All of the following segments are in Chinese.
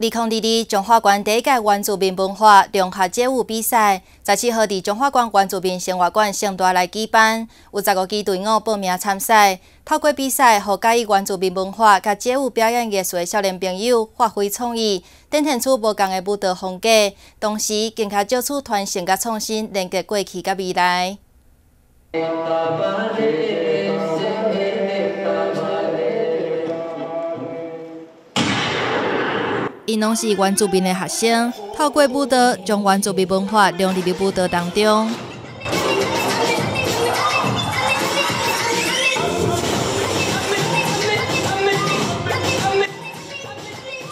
二零二二中华馆第一届原住民文化融合街舞比赛，十七号伫中华馆原住民生活馆盛大来举办，有十五支队伍报名参赛。透过比赛，互介意原住民文化甲街舞表演艺术的少年朋友发挥创意，展现出无同的舞蹈风格，同时更加借出传承甲创新，连接过去甲未来。因拢是原住民的学生，透过舞蹈将原住民文化融入舞蹈当中。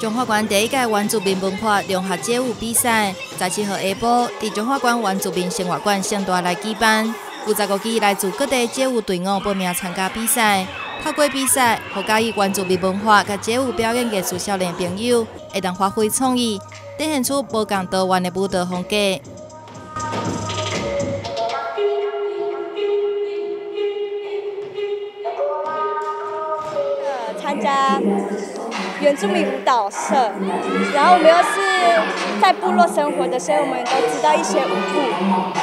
中华关第一届原住民文化融合街舞比赛，十七号下晡伫中华关原住民生活馆盛大来举办，有十五支来自各地街舞队伍报名参加比赛。透过比赛，互介意关注民文化甲街舞表演艺术少年朋友，会当发挥创意，展现出无共多元的舞蹈风格。参加原住民舞蹈社，然后我们又是在部落生活的，所以我们都知道一些舞步，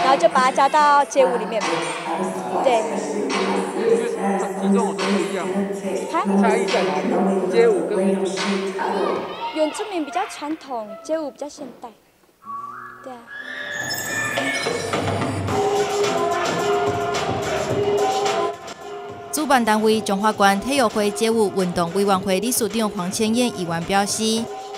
然后就把它加到街舞里面。对。其中我都不一样，差异在哪里？街舞跟原住民，原住民比较传统，街舞比较现代。对啊。主办单位中华关体育会街舞运动委员会理事长黄千燕议员表示，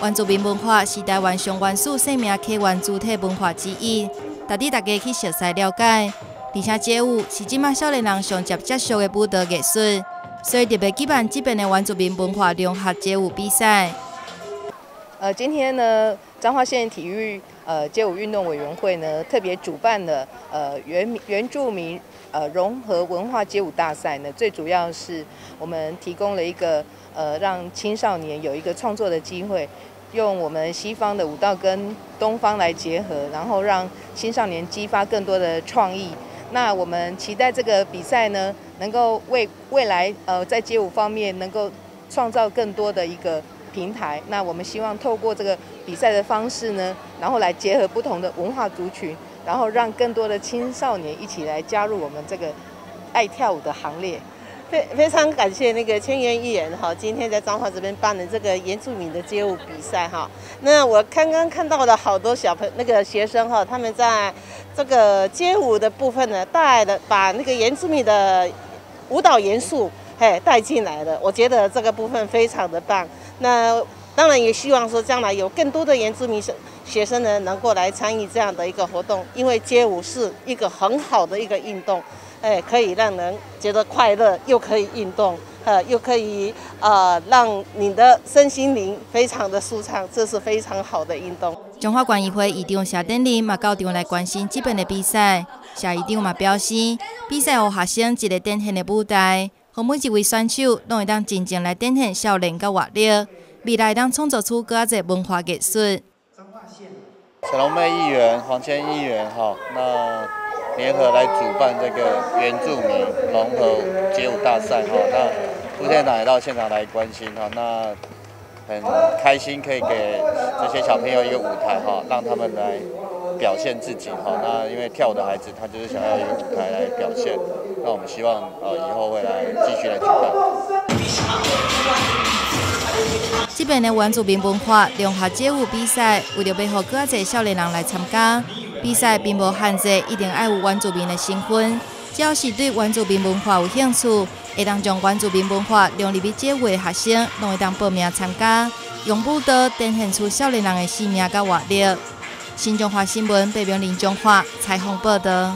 原住民文化是台湾上元素生命客源主体文化之一，值得大家去熟悉了解。而且街舞是今麦少年人上接接受的舞蹈艺术，所以特别举办这边的原住民文化融合街舞比赛。呃，今天呢，彰化县体育呃街舞运动委员会呢特别主办的呃原原住民呃融合文化街舞大赛呢，最主要是我们提供了一个呃让青少年有一个创作的机会，用我们西方的舞蹈跟东方来结合，然后让青少年激发更多的创意。那我们期待这个比赛呢，能够为未来呃在街舞方面能够创造更多的一个平台。那我们希望透过这个比赛的方式呢，然后来结合不同的文化族群，然后让更多的青少年一起来加入我们这个爱跳舞的行列。非非常感谢那个千元艺人哈，今天在彰化这边办的这个原住民的街舞比赛哈。那我刚刚看到了好多小朋那个学生哈，他们在这个街舞的部分呢，带的把那个原住民的舞蹈元素嘿带进来了。我觉得这个部分非常的棒。那当然也希望说将来有更多的原住民生学生呢，能够来参与这样的一个活动，因为街舞是一个很好的一个运动。哎，可以让人觉得快乐，又可以运动，呃，又可以呃，让你的身心灵非常的舒畅，这是非常好的运动。中华管议会议长谢登林嘛到场来关心基本的比赛，谢议长嘛表示，比赛有学生一个展现的舞台，和每一位选手拢会当真正来展现少年甲活力，未来当创作出更加文化艺术。陈龙妹议员、黄千议员，哈，那。联合来主办这个原住民融合街舞大赛哈，那副县长也到现场来关心哈，那很开心可以给这些小朋友一个舞台哈，让他们来表现自己哈。那因为跳舞的孩子他就是想要一个舞台来表现，那我们希望呃以后会来继续来举办。这边的原住民文化融合街舞比赛，为了配合更多少年人来参加。比赛并无限制，一定要有原住民的身份。只要是对原住民文化有兴趣，会当将原住民文化融入街舞的学生，拢会当报名参加，用舞蹈展现出少年人的生命甲活力。新中华新闻北平林中华采访报道。